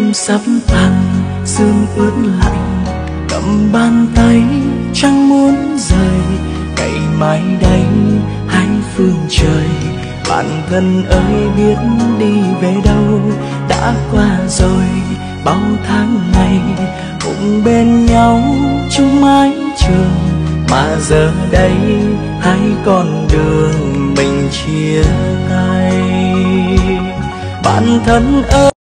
em sắp tàn sương ướt lạnh, cầm bàn tay chẳng muốn rời. Ngày mai đây, hai phương trời, bạn thân ơi biết đi về đâu. Đã qua rồi, bao tháng ngày, cùng bên nhau chung mái trường. Mà giờ đây, hai con đường mình chia tay. Bạn thân ơi